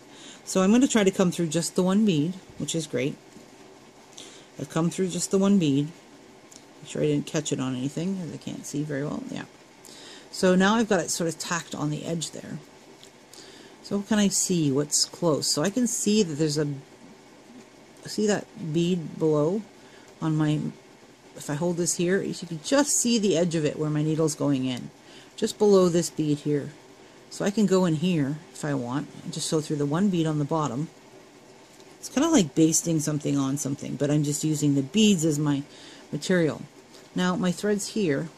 So I'm going to try to come through just the one bead, which is great. I've come through just the one bead. Make sure I didn't catch it on anything, as I can't see very well. Yeah. So now I've got it sort of tacked on the edge there. So can I see what's close? So I can see that there's a, see that bead below on my, if I hold this here, you can just see the edge of it where my needle's going in. Just below this bead here. So I can go in here if I want and just sew through the one bead on the bottom it's kind of like basting something on something, but I'm just using the beads as my material. Now, my thread's here.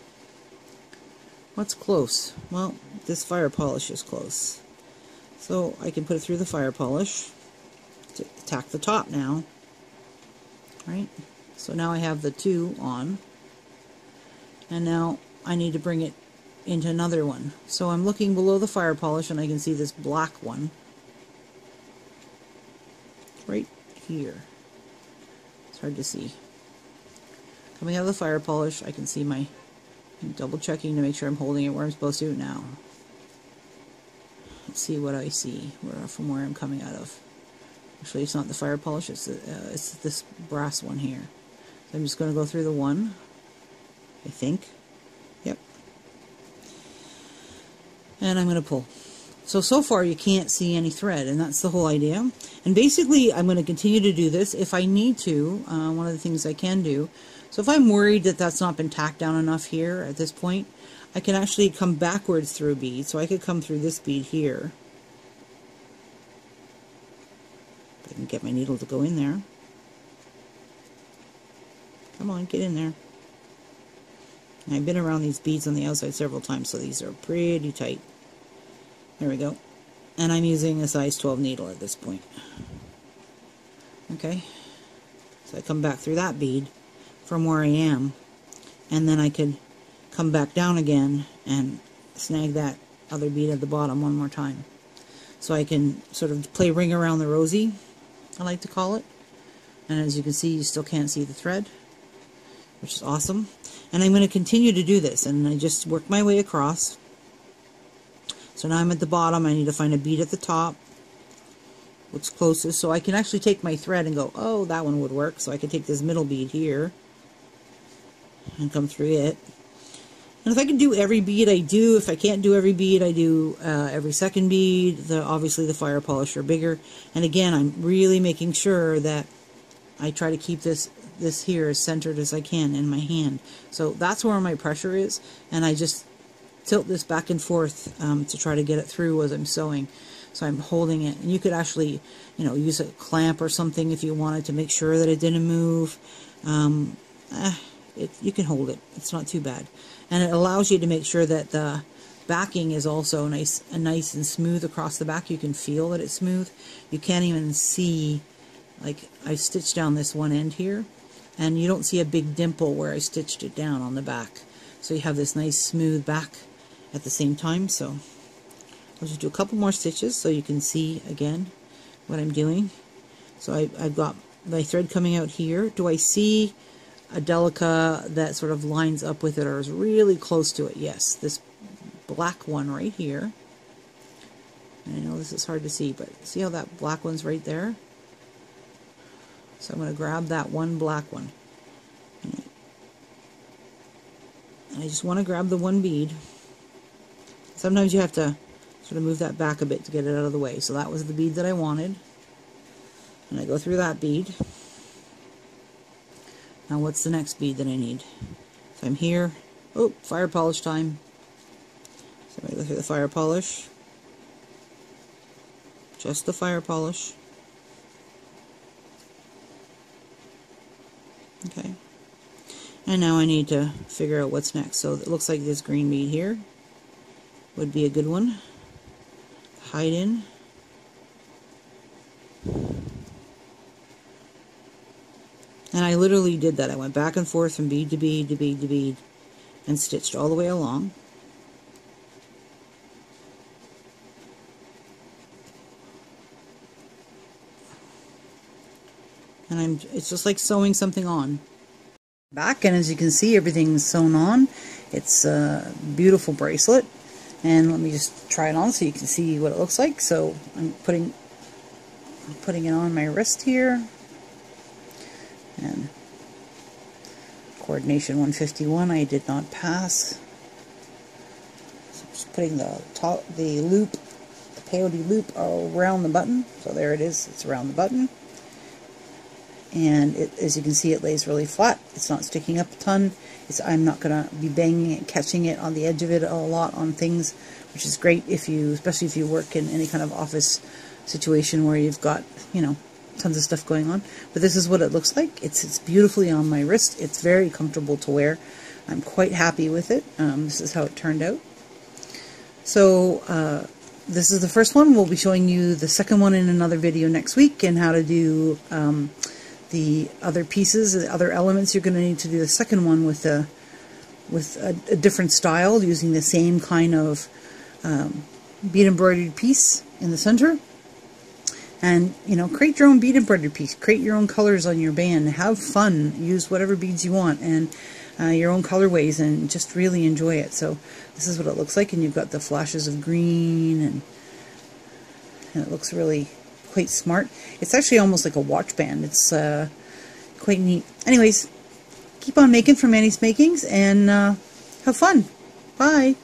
What's close? Well, this fire polish is close. So I can put it through the fire polish to tack the top now. Right? So now I have the two on. And now I need to bring it into another one. So I'm looking below the fire polish and I can see this black one right here. It's hard to see. Coming out of the fire polish, I can see my double checking to make sure I'm holding it where I'm supposed to now. Let's see what I see where, from where I'm coming out of. Actually, it's not the fire polish, it's, uh, it's this brass one here. So I'm just going to go through the one, I think. Yep. And I'm going to pull. So, so far you can't see any thread, and that's the whole idea. And basically, I'm going to continue to do this if I need to. Uh, one of the things I can do. So if I'm worried that that's not been tacked down enough here at this point, I can actually come backwards through a bead. So I could come through this bead here. I can get my needle to go in there. Come on, get in there. I've been around these beads on the outside several times, so these are pretty tight. There we go. And I'm using a size 12 needle at this point. Okay. So I come back through that bead from where I am. And then I could come back down again and snag that other bead at the bottom one more time. So I can sort of play ring around the rosy, I like to call it. And as you can see, you still can't see the thread, which is awesome. And I'm going to continue to do this. And I just work my way across so now I'm at the bottom. I need to find a bead at the top. What's closest. So I can actually take my thread and go, oh, that one would work. So I can take this middle bead here and come through it. And if I can do every bead, I do. If I can't do every bead, I do uh, every second bead. The, obviously, the fire polisher bigger. And again, I'm really making sure that I try to keep this this here as centered as I can in my hand. So that's where my pressure is. And I just tilt this back and forth um, to try to get it through as I'm sewing. So I'm holding it. And you could actually, you know, use a clamp or something if you wanted to make sure that it didn't move. Um, eh, it, you can hold it. It's not too bad. And it allows you to make sure that the backing is also nice and nice and smooth across the back. You can feel that it's smooth. You can't even see, like I stitched down this one end here, and you don't see a big dimple where I stitched it down on the back. so you have this nice smooth back at the same time so I'll just do a couple more stitches so you can see again what I'm doing. So I, I've got my thread coming out here. Do I see a delica that sort of lines up with it or is really close to it? Yes this black one right here. I know this is hard to see but see how that black one's right there? So I'm going to grab that one black one. I just want to grab the one bead. Sometimes you have to sort of move that back a bit to get it out of the way. So that was the bead that I wanted. And I go through that bead. Now what's the next bead that I need? So I'm here. Oh, fire polish time. So I go through the fire polish. Just the fire polish. Okay. And now I need to figure out what's next. So it looks like this green bead here would be a good one. Hide in. And I literally did that. I went back and forth from bead to bead to bead to bead and stitched all the way along. And I'm it's just like sewing something on back and as you can see everything's sewn on it's a beautiful bracelet and let me just try it on so you can see what it looks like. So I'm putting I'm putting it on my wrist here. And coordination 151 I did not pass. So just putting the top the loop the peyote loop around the button. So there it is. It's around the button and it, as you can see it lays really flat. It's not sticking up a ton. It's, I'm not going to be banging it catching it on the edge of it a lot on things which is great if you especially if you work in any kind of office situation where you've got you know tons of stuff going on. But this is what it looks like. It's it's beautifully on my wrist. It's very comfortable to wear. I'm quite happy with it. Um, this is how it turned out. So uh, this is the first one. We'll be showing you the second one in another video next week and how to do um, the other pieces, the other elements, you're going to need to do the second one with a with a, a different style, using the same kind of um, bead embroidered piece in the center. And, you know, create your own bead embroidered piece. Create your own colors on your band. Have fun. Use whatever beads you want and uh, your own colorways and just really enjoy it. So this is what it looks like. And you've got the flashes of green and, and it looks really quite smart. It's actually almost like a watch band. It's uh, quite neat. Anyways, keep on making for Manie's Makings and uh, have fun. Bye.